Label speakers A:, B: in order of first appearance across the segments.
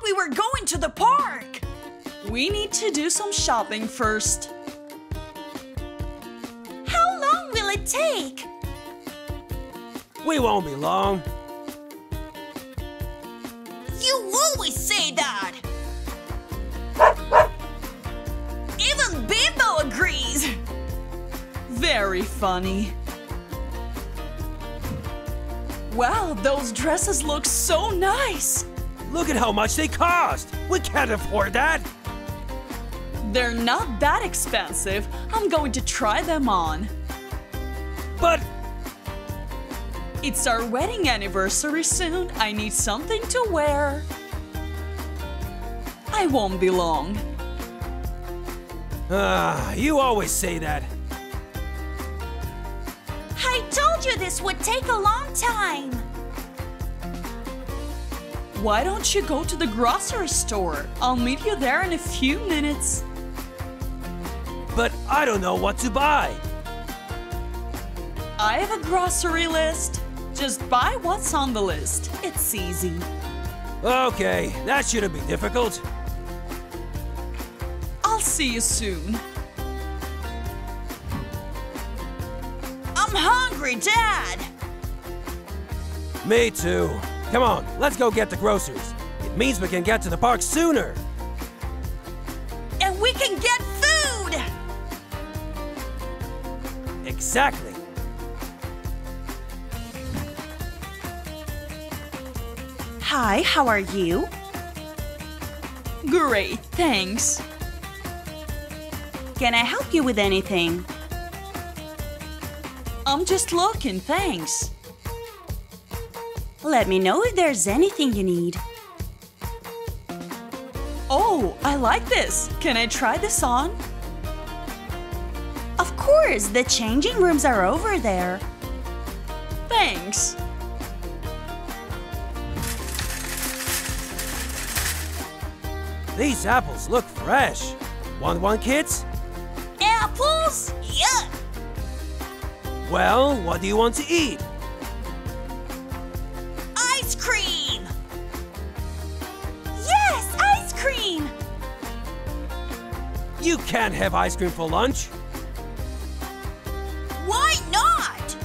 A: thought we were going to the park.
B: We need to do some shopping first.
A: How long will it take?
C: We won't be long.
A: You always say that. Even Bimbo agrees.
B: Very funny. Wow, those dresses look so nice.
C: Look at how much they cost. We can't afford that.
B: They're not that expensive. I'm going to try them on.
C: But
B: It's our wedding anniversary soon. I need something to wear. I won't be long.
C: ah, you always say that.
A: I told you this would take a long time.
B: Why don't you go to the grocery store? I'll meet you there in a few minutes.
C: But I don't know what to buy.
B: I have a grocery list. Just buy what's on the list. It's easy.
C: Okay, that shouldn't be difficult.
B: I'll see you soon.
A: I'm hungry, Dad.
C: Me too. Come on, let's go get the groceries. It means we can get to the park sooner.
A: And we can get food.
C: Exactly.
A: Hi, how are you?
B: Great, thanks.
A: Can I help you with anything?
B: I'm just looking, thanks.
A: Let me know if there's anything you need.
B: Oh, I like this. Can I try this on?
A: Of course, the changing rooms are over there.
B: Thanks.
C: These apples look fresh. Want one, kids?
A: Apples? Yuck!
C: Well, what do you want to eat? You can't have ice cream for lunch.
A: Why not?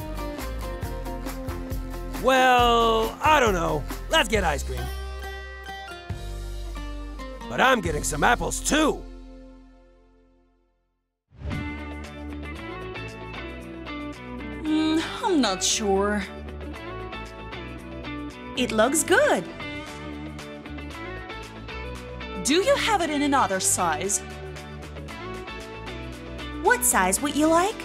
C: Well, I don't know. Let's get ice cream. But I'm getting some apples too.
B: Hmm, I'm not sure.
A: It looks good.
B: Do you have it in another size?
A: What size would you like?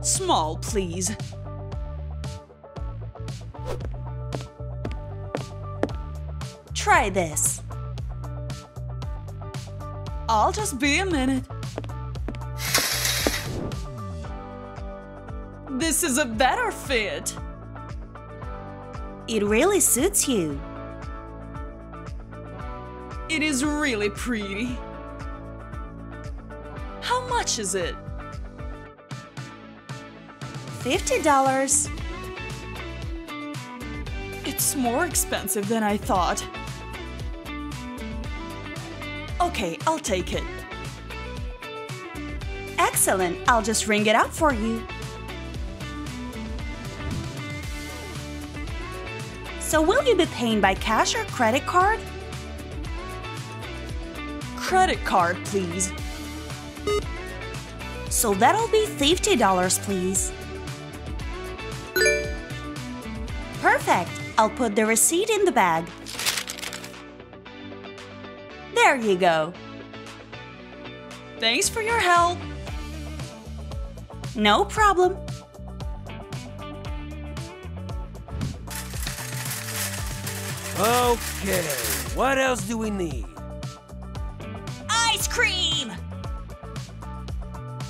B: Small, please.
A: Try this.
B: I'll just be a minute. This is a better fit.
A: It really suits you.
B: It is really pretty. Much is it?
A: $50.
B: It's more expensive than I thought. Okay, I'll take it.
A: Excellent. I'll just ring it up for you. So will you be paying by cash or credit card?
B: Credit card, please.
A: So that'll be $50, please. Perfect. I'll put the receipt in the bag. There you go.
B: Thanks for your help.
A: No problem.
C: Okay, what else do we need?
A: Ice cream!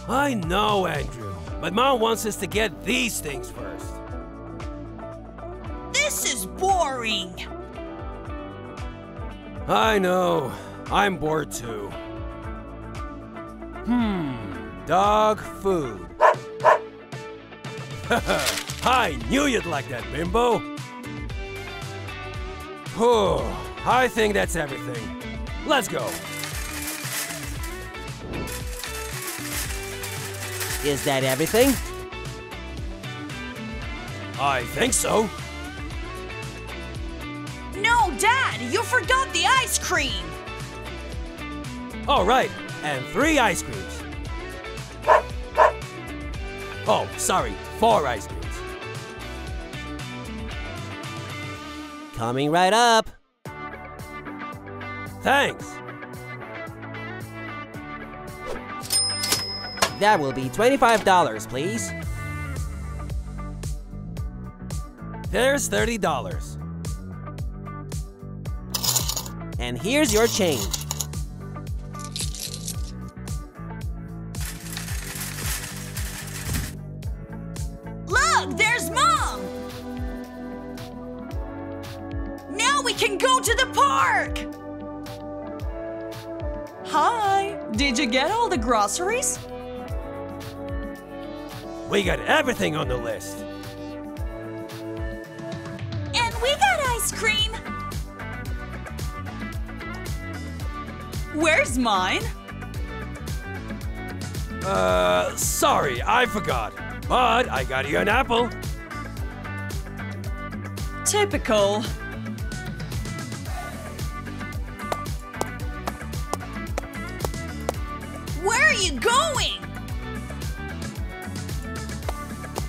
C: I know, Andrew, but Mom wants us to get these things first.
A: This is boring.
C: I know, I'm bored too. Hmm, dog food. I knew you'd like that, Bimbo. Whew. I think that's everything. Let's go.
D: Is that everything?
C: I think so.
B: No, Dad, you forgot the ice cream.
C: All right, and three ice creams. Oh, sorry, four ice creams.
D: Coming right up.
C: Thanks.
D: That will be $25, please.
C: There's $30.
D: And here's your change.
B: Look, there's Mom. Now we can go to the park. Hi, did you get all the groceries?
C: We got everything on the list.
B: And we got ice cream. Where's mine?
C: Uh, sorry, I forgot. But I got you an apple.
B: Typical. Where are you going?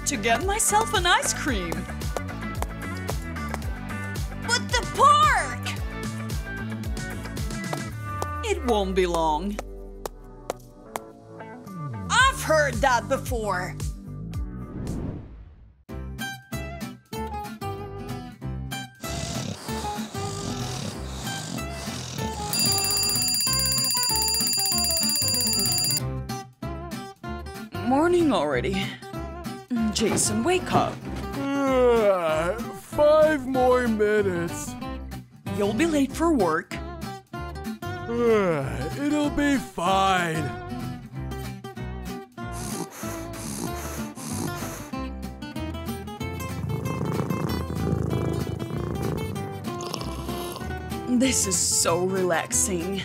B: To get myself an ice cream. But the park! It won't be long. I've heard that before. Morning already. Mm, Jason, wake up.
E: Five more minutes.
B: You'll be late for work.
E: It'll be fine.
B: This is so relaxing.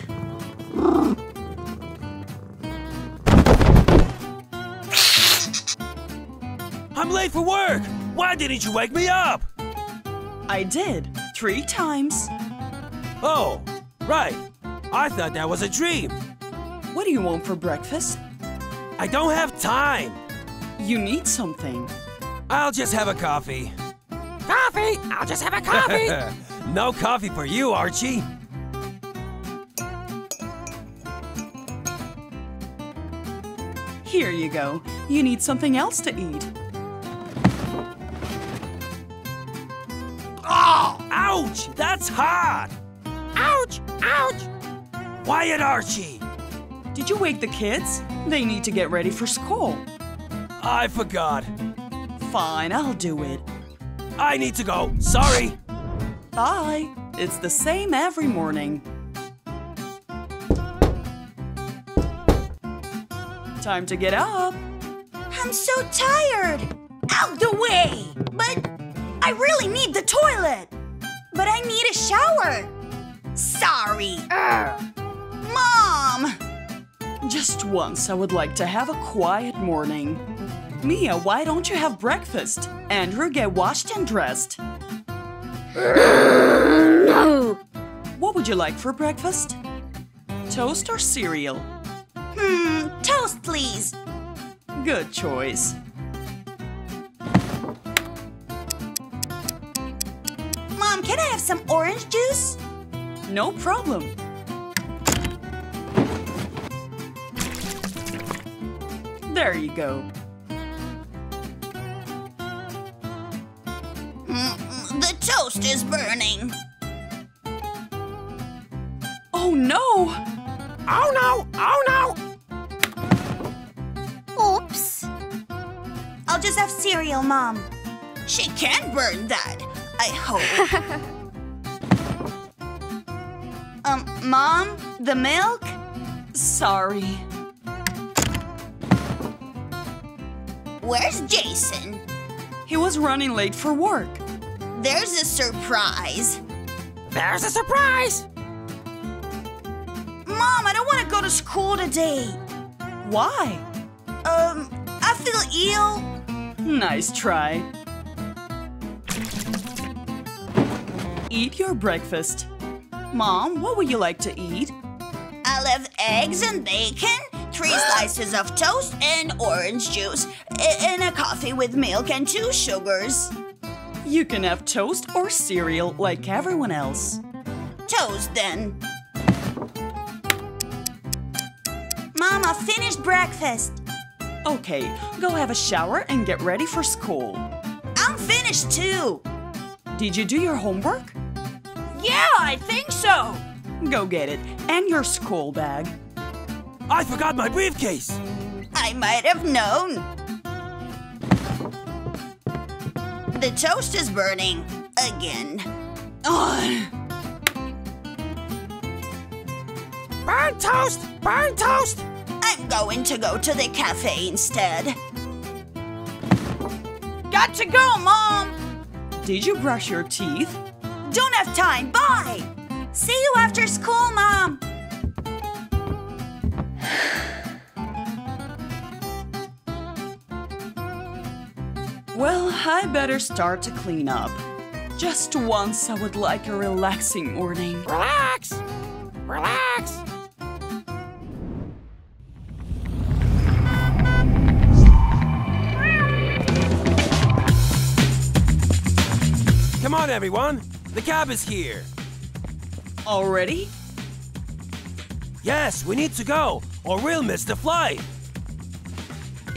C: Late for work. Why didn't you wake me up?
B: I did. Three times.
C: Oh, right. I thought that was a dream.
B: What do you want for breakfast?
C: I don't have time.
B: You need something.
C: I'll just have a coffee. Coffee? I'll just have a coffee. no coffee for you, Archie.
B: Here you go. You need something else to eat.
C: Ouch! That's hot! Ouch! Ouch! Quiet, Archie!
B: Did you wake the kids? They need to get ready for school.
C: I forgot.
B: Fine, I'll do it.
C: I need to go. Sorry.
B: Bye. It's the same every morning. Time to get up.
A: I'm so tired. Out the way. But I really need the toilet. But I need a shower. Sorry. Mom!
B: Just once, I would like to have a quiet morning. Mia, why don't you have breakfast? Andrew, get washed and dressed.
A: No.
B: What would you like for breakfast? Toast or cereal?
A: Hmm, toast, please.
B: Good choice.
A: Have some orange juice?
B: No problem. There you go.
A: Mm, the toast is burning.
B: Oh no!
C: Oh no! Oh no!
A: Oops. I'll just have cereal, Mom. She can't burn that. I hope. Mom, the milk?
B: Sorry.
A: Where's Jason?
B: He was running late for work.
A: There's a surprise.
D: There's a surprise!
A: Mom, I don't want to go to school today.
B: Why?
A: Um, I feel ill.
B: Nice try. Eat your breakfast. Mom, what would you like to eat?
A: I'll have eggs and bacon, three slices of toast, and orange juice, and a coffee with milk and two sugars.
B: You can have toast or cereal like everyone else.
A: Toast then. Mama, finished breakfast.
B: Okay, go have a shower and get ready for school.
A: I'm finished too.
B: Did you do your homework?
A: Yeah, I think so.
B: Go get it. And your school bag.
C: I forgot my briefcase.
A: I might have known. The toast is burning again.
B: Ugh.
D: Burn toast! Burn toast!
A: I'm going to go to the cafe instead.
B: Got to go, Mom! Did you brush your teeth?
A: Don't have time. Bye. See you after school, Mom.
B: Well, I better start to clean up. Just once I would like a relaxing morning.
D: Relax! Relax!
C: Come on, everyone. The cab is here.
B: Already?
C: Yes, we need to go, or we'll miss the flight.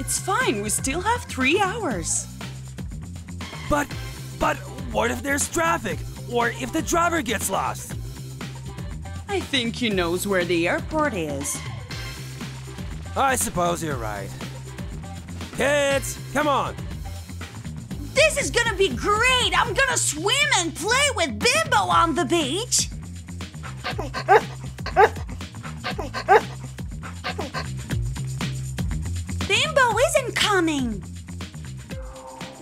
B: It's fine, we still have three hours.
C: But, but, what if there's traffic? Or if the driver gets lost?
B: I think he knows where the airport is.
C: I suppose you're right. Kids, come on.
A: This is gonna be great. I'm gonna swim and play with Bimbo on the beach. Bimbo isn't coming.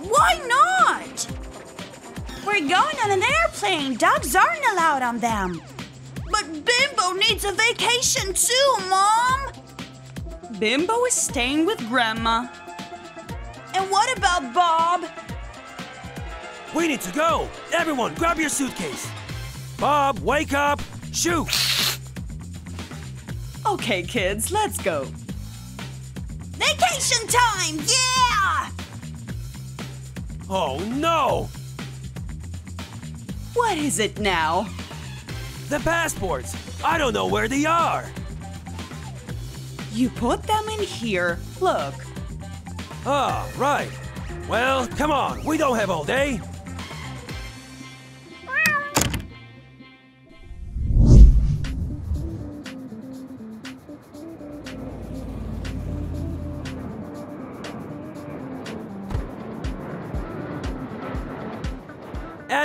A: Why not? We're going on an airplane. Dogs aren't allowed on them. But Bimbo needs a vacation too, Mom.
B: Bimbo is staying with Grandma.
A: And what about Bob?
C: We need to go. Everyone, grab your suitcase. Bob, wake up. Shoot.
B: Okay, kids, let's go.
A: Vacation time, yeah!
C: Oh no!
B: What is it now?
C: The passports. I don't know where they are.
B: You put them in here. Look.
C: Ah, right. Well, come on. We don't have all day.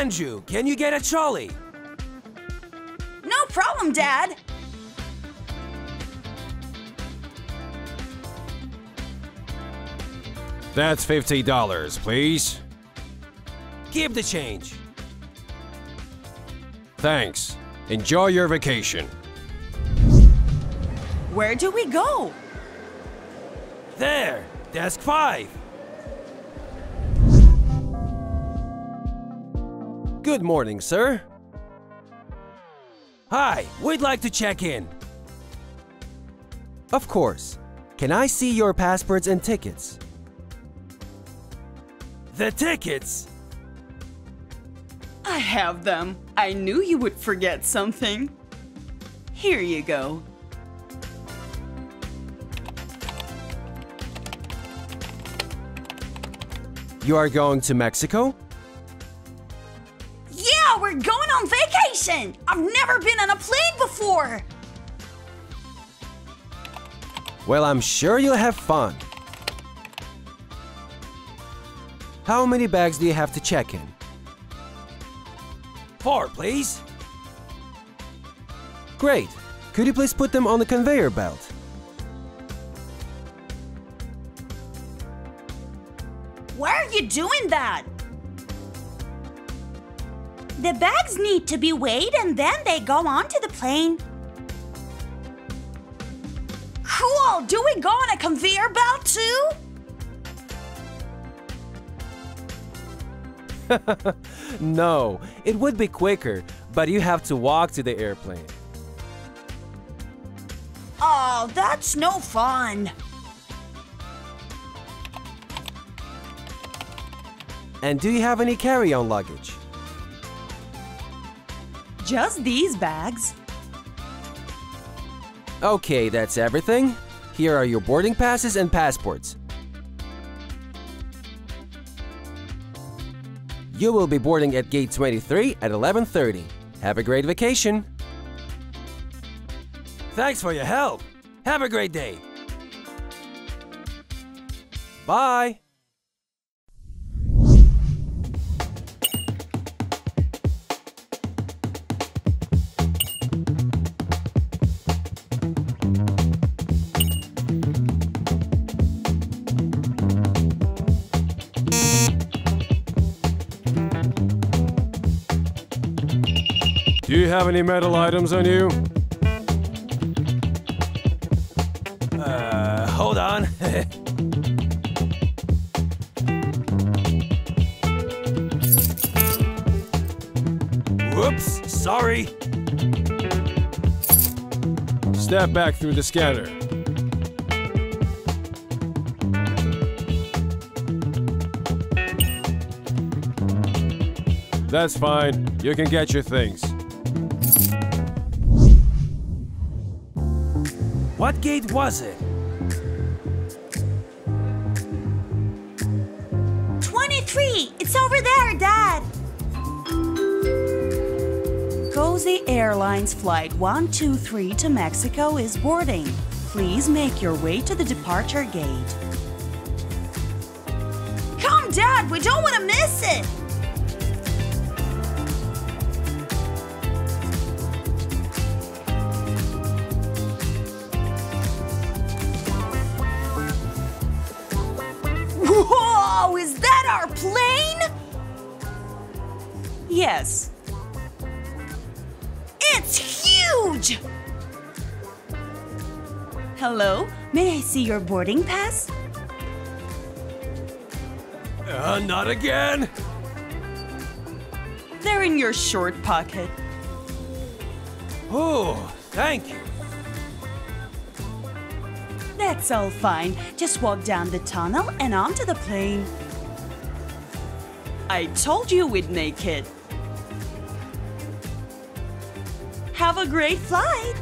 C: Andrew, can you get a trolley?
A: No problem, Dad.
E: That's $50, please.
C: Keep the change.
E: Thanks. Enjoy your vacation.
B: Where do we go?
C: There, desk five.
D: Good morning, sir.
C: Hi, we'd like to check in.
D: Of course. Can I see your passports and tickets?
C: The tickets.
B: I have them. I knew you would forget something. Here you go.
D: You are going to Mexico?
A: Yeah, we're going on vacation. I've never been on a plane before.
D: Well, I'm sure you'll have fun. How many bags do you have to check in?
C: Four, please.
D: Great. Could you please put them on the conveyor belt?
A: Why are you doing that? The bags need to be weighed and then they go onto the plane. Cool! Do we go on a conveyor belt too?
D: No, it would be quicker, but you have to walk to the airplane.
A: Oh, that's no fun.
D: And do you have any carry on luggage?
B: Just these bags.
D: Okay, that's everything. Here are your boarding passes and passports. You will be boarding at gate 23 at 11:30. Have a great vacation.
C: Thanks for your help. Have a great day.
D: Bye.
E: Have any metal items on you?
C: Uh, hold on. Whoops, sorry.
E: Step back through the scanner. That's fine. You can get your things.
C: What gate was it?
A: 23! It's over there, Dad!
B: Cozy Airlines Flight 123 to Mexico is boarding. Please make your way to the departure gate.
A: Come, Dad! We don't want to miss it!
B: Yes,
A: It's huge!
B: hello. May I see your boarding pass?
C: Uh, not again.
B: They're in your short pocket.
C: Oh, thank you.
B: That's all fine. Just walk down the tunnel and onto the plane. I told you we'd make it. Have a great flight.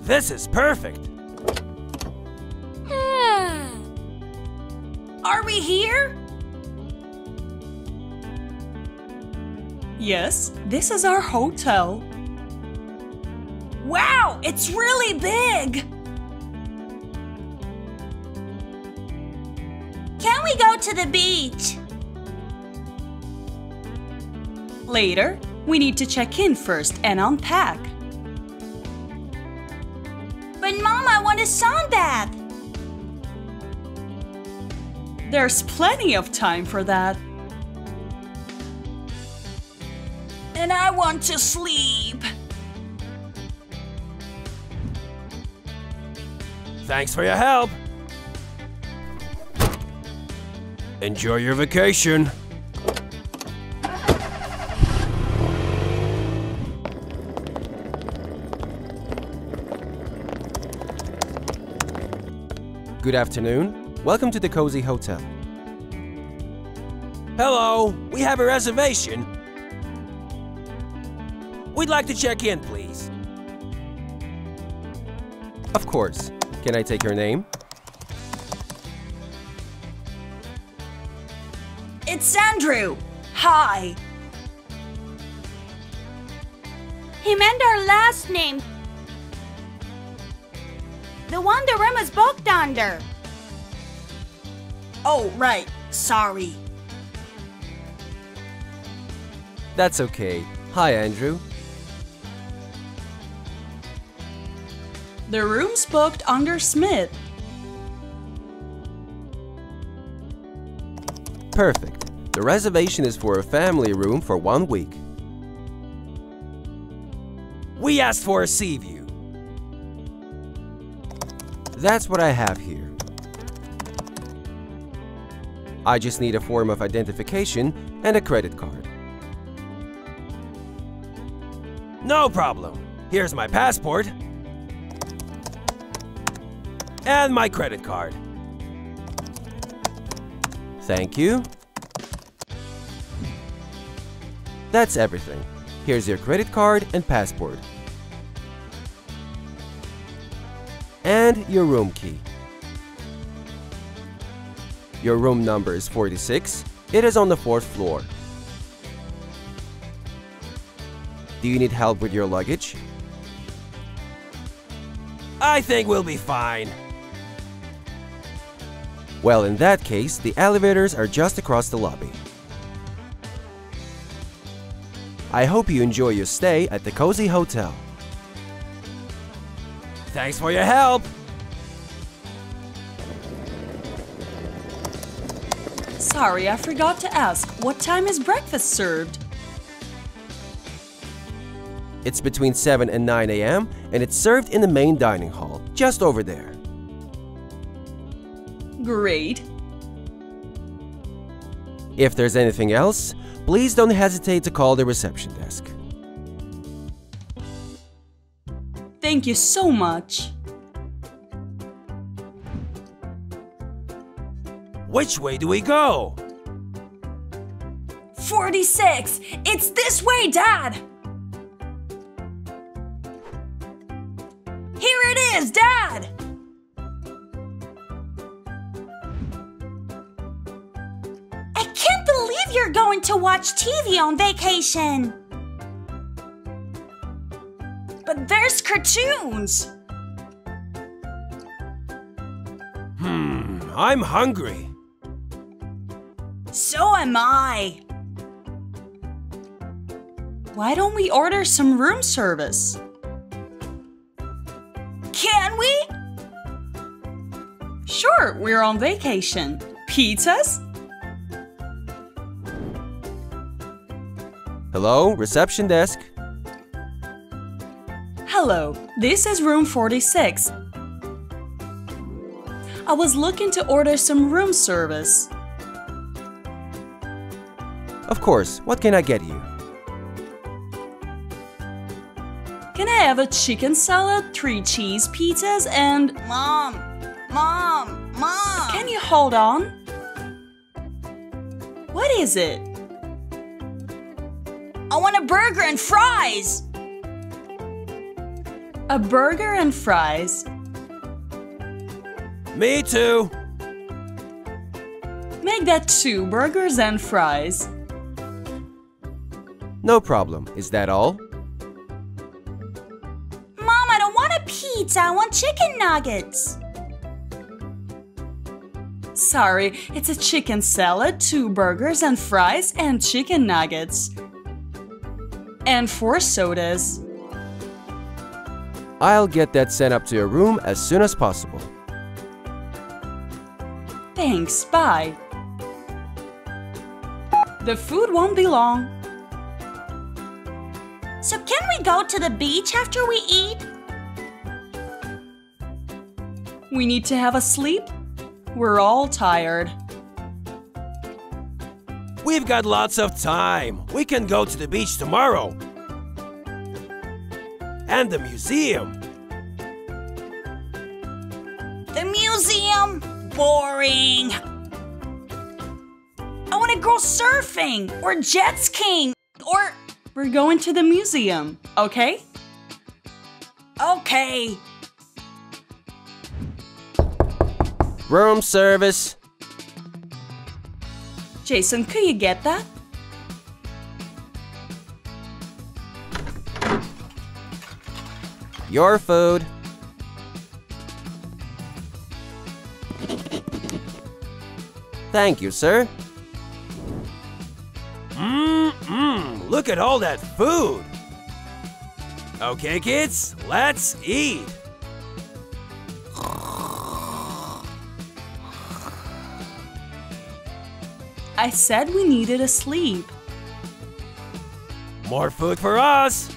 C: This is perfect. Hmm.
A: Are we here?
B: Yes, this is our hotel.
A: Wow, it's really big! Can we go to the beach?
B: Later, we need to check in first and unpack.
A: But Mom, I want to sunbath.
B: There's plenty of time for that.
A: Want to sleep.
C: Thanks for your help. Enjoy your vacation.
D: Good afternoon. Welcome to the Cozy Hotel.
C: Hello, we have a reservation. We'd like to check in, please.
D: Of course. Can I take your name?
A: It's Andrew. Hi. He meant our last name. The one the room is booked under. Oh, right. Sorry.
C: That's okay. Hi, Andrew.
B: The room's booked under Smith.
C: Perfect. The reservation is for a family room for one week.
F: We asked for a sea view.
C: That's what I have here. I just need a form of identification and a credit card.
F: No problem. Here's my passport. And my credit card.
C: Thank you. That's everything. Here's your credit card and passport. And your room key. Your room number is 46. It is on the fourth floor. Do you need help with your luggage?
F: I think we'll be fine.
C: Well, in that case, the elevators are just across the lobby. I hope you enjoy your stay at the Cozy Hotel.
F: Thanks for your help.
B: Sorry, I forgot to ask. What time is breakfast served?
C: It's between 7 and 9 a.m. and it's served in the main dining hall, just over there.
B: Great.
C: If there's anything else, please don't hesitate to call the reception desk.
B: Thank you so much.
F: Which way do we go?
A: 46! It's this way, Dad! Here it is, Dad! Going to watch TV on vacation! But there's cartoons!
F: Hmm, I'm hungry.
A: So am I.
B: Why don't we order some room service?
A: Can we?
B: Sure, we're on vacation. Pizzas?
C: Hello, reception desk.
B: Hello, this is room 46. I was looking to order some room service.
C: Of course, what can I get you?
B: Can I have a chicken salad, three cheese pizzas, and.
A: Mom! Mom! Mom!
B: Can you hold on? What is it?
A: I want a burger and fries!
B: A burger and fries.
F: Me too.
B: Make that two burgers and fries.
C: No problem. Is that all?
A: Mom, I don't want a pizza. I want chicken nuggets.
B: Sorry, it's a chicken salad, two burgers and fries, and chicken nuggets. And four sodas.
C: I'll get that sent up to your room as soon as possible.
B: Thanks, bye. The food won't be long.
A: So, can we go to the beach after we eat?
B: We need to have a sleep. We're all tired.
F: We've got lots of time. We can go to the beach tomorrow. And the museum.
A: The museum? Boring. I want to go surfing or jet skiing or.
B: We're going to the museum, okay?
A: Okay.
C: Room service.
B: Jason, could you get that?
C: Your food. Thank you, sir.
F: Mmm,
C: Look at all that food. Okay, kids, let's eat.
B: I said we needed a sleep.
C: More food for us.